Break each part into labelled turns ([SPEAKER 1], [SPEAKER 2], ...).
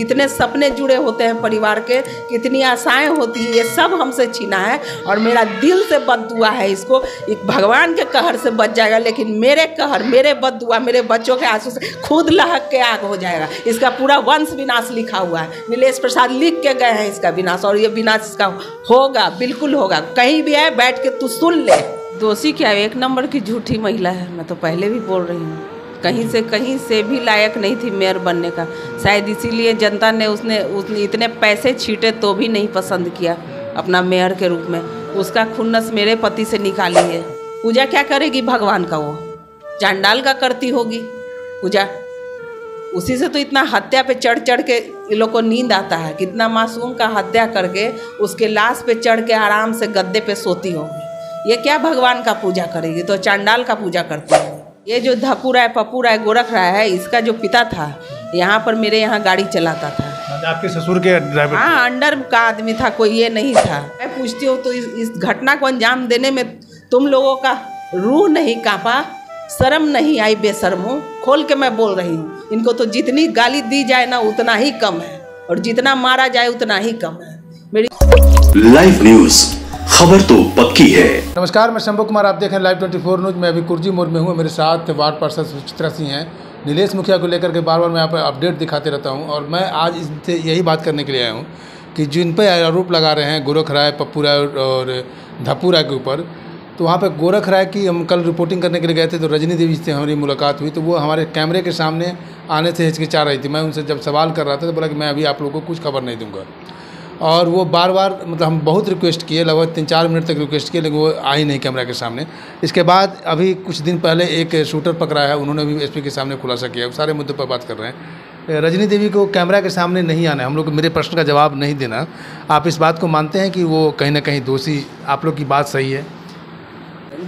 [SPEAKER 1] कितने सपने जुड़े होते हैं परिवार के, कितनी आशाएँ होती हैं, ये सब हमसे छीना है और मेरा दिल से बद दुआ है इसको। एक भगवान के कहर से बच जाएगा, लेकिन मेरे कहर, मेरे बद दुआ, मेरे बच्चों के आँसू से खुद लहक के आग हो जाएगा। इसका पूरा वंश विनाश लिखा हुआ है। नीलेश प्रसाद लिख के गए हैं इसका विनाश, और ये विनाश इसका होगा, बिल्कुल होगा। कहीं भी है बैठ के तू सुन ले। दोषी क्या? एक नंबर की झूठी महिला है। मैं तो पहले भी बोल रही हूँ। कहीं से कहीं से भी लायक नहीं थी मेयर बनने का। शायद इसीलिए जनता ने उसने उसने इतने पैसे छीटे तो भी नहीं पसंद किया अपना मेयर के रूप में। उसका खुन्नस मेरे पति से निकाली है। पूजा क्या करेगी भगवान का वो? चांडाल का करती होगी। पूजा, उसी से तो इतना हत्या पे चढ़ चढ़ के इन लोग को नींद आता है। कितना मासूम का हत्या करके उसके लाश पे चढ़ के आराम से गद्दे पे सोती होगी। ये क्या भगवान का पूजा करेगी? तो चांडाल का पूजा करती होगी। ये जो धपू राय पप्पू राय गोरख रहा है इसका जो पिता था यहाँ पर मेरे यहाँ गाड़ी चलाता था।
[SPEAKER 2] आपके ससुर के ड्राइवर
[SPEAKER 1] हाँ अंडर का आदमी था कोई ये नहीं था। मैं पूछती हूँ तो इस, इस घटना को अंजाम देने में तुम लोगों का रूह नहीं कांपा शर्म नहीं आई बेशर्मो खोल के मैं बोल रही हूँ। इनको तो जितनी गाली दी जाए ना उतना ही कम है और जितना मारा जाए उतना ही कम है। मेरी
[SPEAKER 3] लाइव न्यूज़ खबर तो पक्की है।
[SPEAKER 2] नमस्कार, मैं शंभू कुमार, आप देख रहे हैं लाइव ट्वेंटी फोर न्यूज़ मैं अभी कुर्जी मोड़ में हूँ, मेरे साथ वार्ड पार्षद सुचित्रा सिंह हैं। नीलेश मुखिया को लेकर के बार बार मैं यहाँ पर अपडेट दिखाते रहता हूँ और मैं आज इनसे यही बात करने के लिए आया हूँ कि जिन पर आरोप लगा रहे हैं गोरख राय, पप्पू राय और धप्पू राय के ऊपर तो वहाँ पर गोरख राय की हम कल रिपोर्टिंग करने के लिए गए थे तो रजनी देवी से हमारी मुलाकात हुई तो वो हमारे कैमरे के सामने आने से हिचकिचा रही थी। मैं उनसे जब सवाल कर रहा था तो बोला कि मैं अभी आप लोगों को कुछ खबर नहीं दूँगा। और वो बार बार मतलब हम बहुत रिक्वेस्ट किए, लगभग तीन चार मिनट तक रिक्वेस्ट किए, लेकिन वो आई नहीं कैमरा के सामने। इसके बाद अभी कुछ दिन पहले एक शूटर पकड़ा है, उन्होंने भी एसपी के सामने खुलासा किया सारे मुद्दों पर बात कर रहे हैं। रजनी देवी को कैमरा के सामने नहीं आना है। हम लोग मेरे प्रश्न का जवाब नहीं देना। आप इस बात को मानते हैं कि वो कहीं ना कहीं दोषी, आप लोग की बात सही है?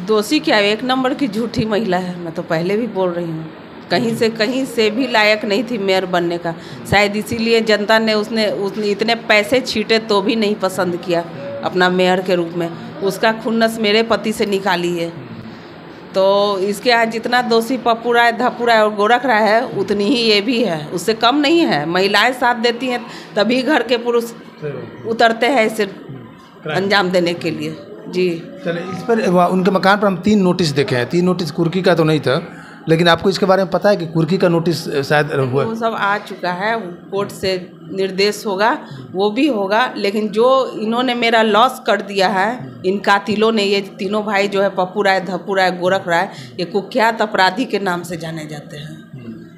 [SPEAKER 1] दोषी क्या है? एक नंबर की झूठी महिला है। मैं तो पहले भी बोल रही हूँ। कहीं से कहीं से भी लायक नहीं थी मेयर बनने का। शायद इसीलिए जनता ने उसने उसने इतने पैसे छीटे तो भी नहीं पसंद किया अपना मेयर के रूप में। उसका खुन्नस मेरे पति से निकाली है। तो इसके यहाँ जितना दोषी पप्पू राय धप्पू राय और गोरख राय है, उतनी ही ये भी है। उससे कम नहीं है। महिलाएँ साथ देती हैं, तभी घर के पुरुष उतरते हैं इसे अंजाम देने के लिए। जी।
[SPEAKER 2] चले इस पर उनके मकान पर हम तीन नोटिस देखे हैं। तीन नोटिस कुर्की का तो नहीं था। लेकिन आपको इसके बारे में पता है कि कुर्की का नोटिस शायद हुआ
[SPEAKER 1] वो सब आ चुका है, कोर्ट से निर्देश होगा, वो भी होगा, लेकिन जो इन्होंने मेरा लॉस कर दिया है, इन कातिलों ने, ये तीनों भाई जो है, पप्पू राय, धप्पू राय, गोरख राय, ये कुख्यात अपराधी के नाम से जाने जाते हैं।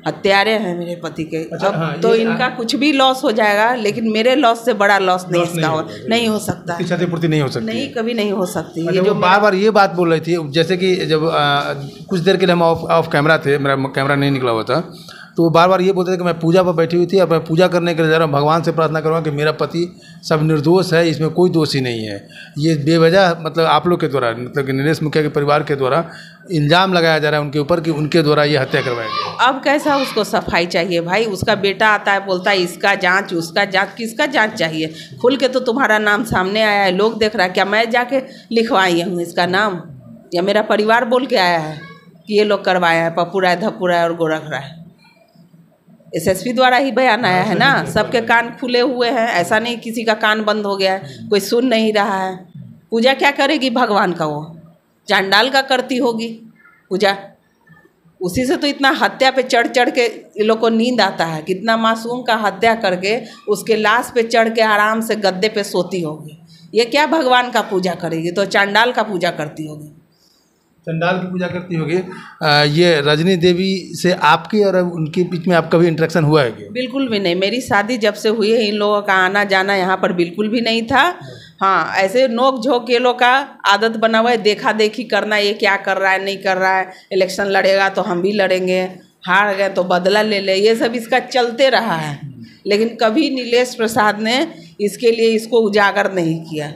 [SPEAKER 1] हत्यारे हैं मेरे पति के।
[SPEAKER 2] अच्छा,
[SPEAKER 1] अब
[SPEAKER 2] हाँ,
[SPEAKER 1] तो इनका आ... कुछ भी लॉस हो जाएगा लेकिन मेरे लॉस से बड़ा लॉस नहीं इसका
[SPEAKER 2] नहीं
[SPEAKER 1] हो नहीं हो सकता।
[SPEAKER 2] क्षतिपूर्ति नहीं हो सकती
[SPEAKER 1] नहीं कभी नहीं हो सकती।
[SPEAKER 2] अच्छा,
[SPEAKER 1] ये जो
[SPEAKER 2] बार बार ये बात बोल रही थी जैसे कि जब आ, कुछ देर के लिए हम ऑफ़ ऑफ़ कैमरा थे मेरा कैमरा नहीं निकला हुआ था। तो वो बार बार ये बोलते थे कि मैं पूजा पर बैठी हुई थी और मैं पूजा करने के लिए जा रहा हूँ। भगवान से प्रार्थना करूँगा कि मेरा पति सब निर्दोष है, इसमें कोई दोषी नहीं है। ये बेवजह मतलब आप लोग के द्वारा मतलब कि नीलेश मुखिया के परिवार के द्वारा इल्ज़ाम लगाया जा रहा है उनके ऊपर कि उनके द्वारा ये हत्या करवाया गया
[SPEAKER 1] अब कैसा उसको सफ़ाई चाहिए भाई? उसका बेटा आता है, बोलता है, इसका जाँच, उसका जाँच, किसका जाँच चाहिए? खुल के तो तुम्हारा नाम सामने आया है, लोग देख रहा है, क्या मैं जाके लिखवाई हूँ इसका नाम? या मेरा परिवार बोल के आया है ये लोग करवाया है पप्पू राय धप्पू राय और गोरख राय एसएसपी द्वारा ही बयान आया है ना? सबके कान खुले हुए हैं ऐसा नहीं किसी का कान बंद हो गया है कोई सुन नहीं रहा है। पूजा क्या करेगी? भगवान का वो चांडाल का करती होगी। पूजा उसी से तो इतना हत्या पे चढ़ चढ़ के ये लोग को नींद आता है। कितना मासूम का हत्या करके उसके लाश पे चढ़ के आराम से गद्दे पे सोती होगी। ये क्या भगवान का पूजा करेगी? तो चांडाल का पूजा करती होगी।
[SPEAKER 2] चंडाल की पूजा करती होगी ये रजनी देवी से आपकी और उनके बीच में आपका भी इंटरेक्शन हुआ है
[SPEAKER 1] बिल्कुल भी नहीं। मेरी शादी जब से हुई है, इन लोगों का आना जाना यहाँ पर बिल्कुल भी नहीं था। हाँ ऐसे नोक झोंक ये लोग का आदत बना हुआ है, देखा देखी करना, ये क्या कर रहा है, नहीं कर रहा है इलेक्शन लड़ेगा तो हम भी लड़ेंगे, हार गए तो बदला ले ले, ये सब इसका चलते रहा है। लेकिन कभी नीलेश प्रसाद ने इसके लिए इसको उजागर नहीं किया।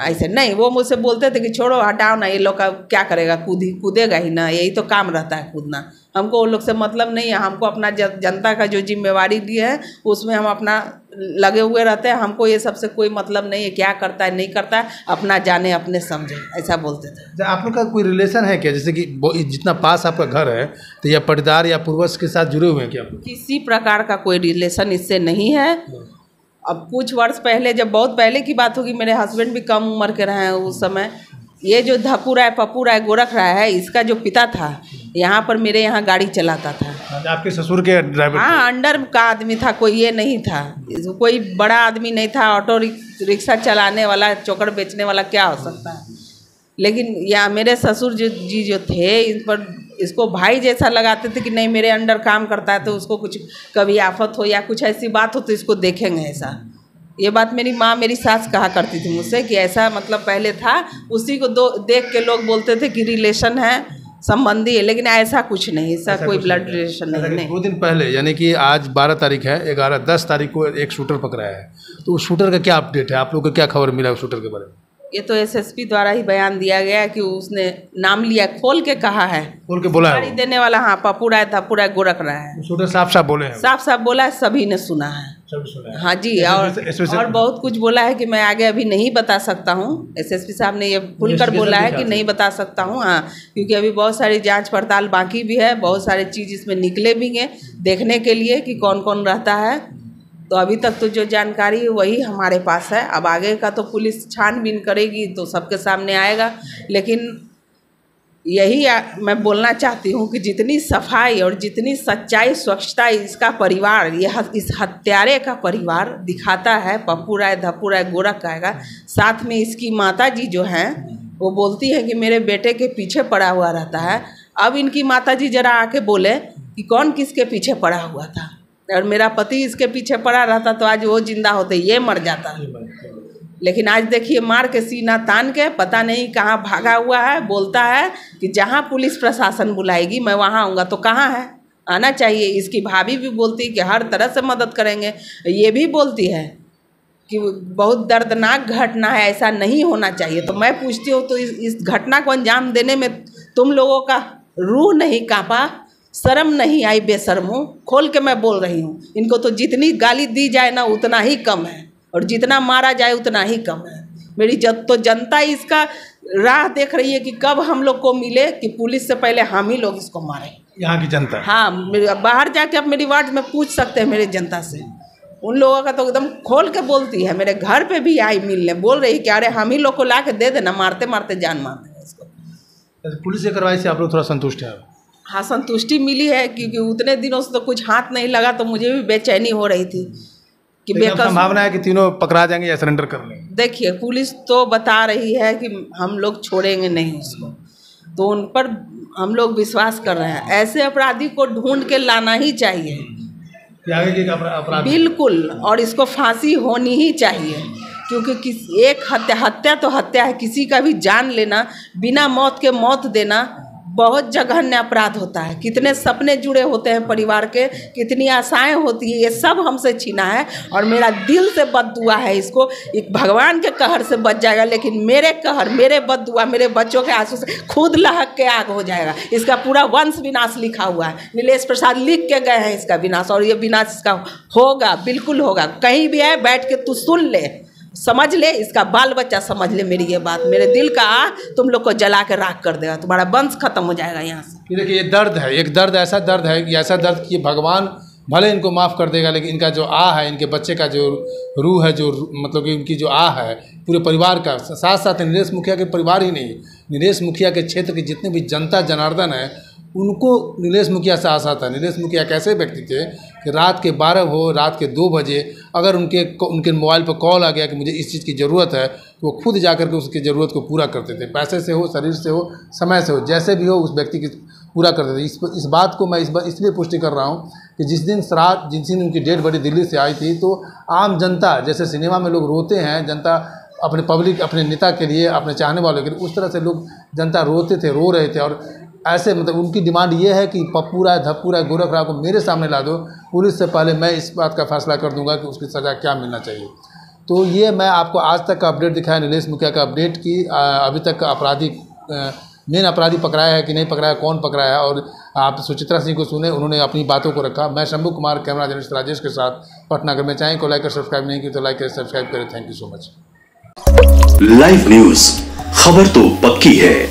[SPEAKER 1] ऐसे नहीं वो मुझसे बोलते थे कि छोड़ो हटाओ ना ये लोग का क्या करेगा कूद ही कूदेगा ही ना यही तो काम रहता है कूदना। हमको उन लोग से मतलब नहीं है हमको अपना जनता का जो जिम्मेवारी दी है उसमें हम अपना लगे हुए रहते हैं। हमको ये सबसे कोई मतलब नहीं है क्या करता है नहीं करता है अपना जाने अपने समझे ऐसा बोलते थे।
[SPEAKER 2] आप लोग का कोई रिलेशन है क्या? जैसे कि जितना पास आपका घर है तो या पटीदार या पूर्वज के साथ जुड़े हुए हैं क्या
[SPEAKER 1] किसी प्रकार का कोई रिलेशन इससे नहीं है। अब कुछ वर्ष पहले जब बहुत पहले की बात होगी मेरे हस्बैंड भी कम उम्र के रहे हैं उस समय। ये जो धपू राय पप्पू राय गोरख राय है इसका जो पिता था यहाँ पर मेरे यहाँ गाड़ी चलाता था।
[SPEAKER 2] अच्छा, आपके ससुर के ड्राइवर
[SPEAKER 1] हाँ अंडर का आदमी था कोई ये नहीं था। कोई बड़ा आदमी नहीं था ऑटो रिक- रिक्शा चलाने वाला चोकर बेचने वाला क्या हो सकता है? लेकिन यहाँ मेरे ससुर जो जी जो थे इन पर इसको भाई जैसा लगाते थे कि नहीं मेरे अंडर काम करता है तो उसको कुछ कभी आफत हो या कुछ ऐसी बात हो तो इसको देखेंगे ऐसा। ये बात मेरी माँ मेरी सास कहा करती थी मुझसे कि ऐसा मतलब पहले था उसी को दो देख के लोग बोलते थे कि रिलेशन है संबंधी है लेकिन ऐसा कुछ नहीं ऐसा
[SPEAKER 2] ऐसा
[SPEAKER 1] कोई ब्लड रिलेशन नहीं नहीं।
[SPEAKER 2] दो दिन पहले यानी कि आज बारह तारीख है ग्यारह दस तारीख को एक शूटर पकड़ा है। तो उस शूटर का क्या अपडेट है? आप लोग को क्या खबर मिला उस शूटर के बारे में?
[SPEAKER 1] ये तो एसएसपी द्वारा ही बयान दिया गया है कि उसने नाम लिया खोल के कहा है।
[SPEAKER 2] बोल के बोला है
[SPEAKER 1] गाड़ी देने वाला हाँ पप्पू राय था पूरा गोरख रहा है।
[SPEAKER 2] साफ़ साफ़ बोले हैं
[SPEAKER 1] साफ़ साफ़ बोला है सभी ने सुना है।
[SPEAKER 2] सुना हाँ।
[SPEAKER 1] जी और और बहुत कुछ बोला है कि मैं आगे अभी नहीं बता सकता हूँ। एसएसपी साहब ने ये खुलकर बोला है कि नहीं बता सकता हूँ हाँ क्योंकि अभी बहुत सारी जाँच पड़ताल बाकी भी है बहुत सारे चीज़ इसमें निकले भी हैं देखने के लिए कि कौन कौन रहता है तो अभी तक तो जो जानकारी है वही हमारे पास है। अब आगे का तो पुलिस छानबीन करेगी तो सबके सामने आएगा। लेकिन यही मैं बोलना चाहती हूँ कि जितनी सफ़ाई और जितनी सच्चाई, स्वच्छता इसका परिवार, यह इस हत्यारे का परिवार दिखाता है। पप्पू राय, धप्पू राय गोरख का साथ में इसकी माता जी जो हैं, वो बोलती है कि मेरे बेटे के पीछे पड़ा हुआ रहता है। अब इनकी माता जी जरा आके बोले कि कौन किसके पीछे पड़ा हुआ था? और मेरा पति इसके पीछे पड़ा रहता तो आज वो ज़िंदा होते ये मर जाता। लेकिन आज देखिए मार के सीना तान के पता नहीं कहाँ भागा हुआ है बोलता है कि जहाँ पुलिस प्रशासन बुलाएगी मैं वहाँ आऊँगा। तो कहाँ है? आना चाहिए। इसकी भाभी भी बोलती है कि हर तरह से मदद करेंगे। ये भी बोलती है कि बहुत दर्दनाक घटना है ऐसा नहीं होना चाहिए। तो मैं पूछती हूँ तो इस, इस घटना को अंजाम देने में तुम लोगों का रूह नहीं कांपा? शर्म नहीं आई बेशर्मो खोल के मैं बोल रही हूँ इनको तो जितनी गाली दी जाए ना उतना ही कम है और जितना मारा जाए उतना ही कम है। मेरी जब तो जनता इसका राह देख रही है कि कब हम लोग को मिले कि पुलिस से पहले हम ही लोग इसको मारें।
[SPEAKER 2] यहाँ की जनता?
[SPEAKER 1] हाँ मेरे- बाहर जाके आप मेरी वार्ड में पूछ सकते हैं मेरे जनता से। उन लोगों का तो एकदम खोल के बोलती है मेरे घर पे भी आई मिलने बोल रही कि अरे हम ही लोग को ला के दे देना मारते मारते जान मार देंगे इसको।
[SPEAKER 2] अच्छा, पुलिस की कार्रवाई से आप लोग थोड़ा संतुष्ट हैं?
[SPEAKER 1] हाँ संतुष्टि मिली है क्योंकि उतने दिनों से तो कुछ हाथ नहीं लगा तो मुझे भी बेचैनी हो रही थी कि बेकस
[SPEAKER 2] संभावना है कि तीनों पकड़ा जाएँगे या सरेंडर कर लेंगे।
[SPEAKER 1] देखिए पुलिस तो बता रही है कि हम लोग छोड़ेंगे नहीं उसको। तो उन पर हम लोग विश्वास कर रहे हैं। ऐसे अपराधी को ढूंढ के लाना ही चाहिए। बिल्कुल और इसको फांसी होनी ही चाहिए। क्योंकि किस एक हत्या हत्या तो हत्या है। किसी का भी जान लेना बिना मौत के मौत देना बहुत जघन्य अपराध होता है। कितने सपने जुड़े होते हैं परिवार के, कितनी आशाएँ होती है, ये सब हमसे छीना है और मेरा दिल से बद दुआ है इसको। एक भगवान के कहर से बच जाएगा, लेकिन मेरे कहर, मेरे बद दुआ मेरे बच्चों के आँसू से खुद लहक के आग हो जाएगा। इसका पूरा वंश विनाश लिखा हुआ है। नीलेश प्रसाद लिख के गए हैं इसका विनाश, और ये विनाश इसका होगा, बिल्कुल होगा। कहीं भी है, बैठ के तू सुन ले। समझ ले, इसका बाल बच्चा समझ ले मेरी ये बात। मेरे दिल का तुम लोग को जला के राख कर देगा। तुम्हारा वंश खत्म हो जाएगा यहाँ से।
[SPEAKER 2] देखिए, ये दर्द है, एक दर्द, ऐसा दर्द है कि ऐसा दर्द कि भगवान भले इनको माफ़ कर देगा, लेकिन इनका जो आ है, इनके बच्चे का जो रूह है, जो मतलब कि इनकी जो आ है, पूरे परिवार का साथ साथ नीलेश मुखिया के परिवार ही नहीं नीलेश मुखिया के क्षेत्र के जितने भी जनता, जनार्दन है उनको नीलेश मुखिया से आशा था। नीलेश मुखिया कैसे व्यक्ति थे कि रात के बारह हो, रात के दो बजे, अगर उनके उनके मोबाइल पर कॉल आ गया कि मुझे इस चीज़ की ज़रूरत है तो वो खुद जा करके उसकी ज़रूरत को पूरा करते थे। पैसे से हो, शरीर से हो, समय से हो, जैसे भी हो, उस व्यक्ति की पूरा करते थे। इस इस बात को मैं इस बार इसलिए पुष्टि कर रहा हूँ कि जिस दिन रात, जिस दिन उनकी डेट बॉडी दिल्ली से आई थी तो आम जनता, जैसे सिनेमा में लोग रोते हैं, जनता अपने पब्लिक, अपने नेता के लिए, अपने चाहने वालों के लिए, उस तरह से लोग जनता रोते थे, रो रहे थे। और ऐसे मतलब उनकी डिमांड ये है कि पप्पू राय धप्पू राय गोरख राय को मेरे सामने ला दो, पुलिस से पहले मैं इस बात का फैसला कर दूँगा कि उसकी सज़ा क्या मिलना चाहिए। तो ये मैं आपको आज तक का अपडेट दिखाया, नीलेश मुखिया का अपडेट की अभी तक अपराधी मेन अपराधी पकड़ाया है कि नहीं पकड़ाया, कौन पकड़ाया है? और आप सुचित्रा सिंह को सुने, उन्होंने अपनी बातों को रखा। मैं शंभू कुमार, कैमरा जर्नलिस्ट राजेश के साथ, पटना अगर मैं चाहें, को लाइक और सब्सक्राइब नहीं की तो लाइक करें, सब्सक्राइब करें। Thank you so much.
[SPEAKER 3] Live news, खबर तो पक्की है।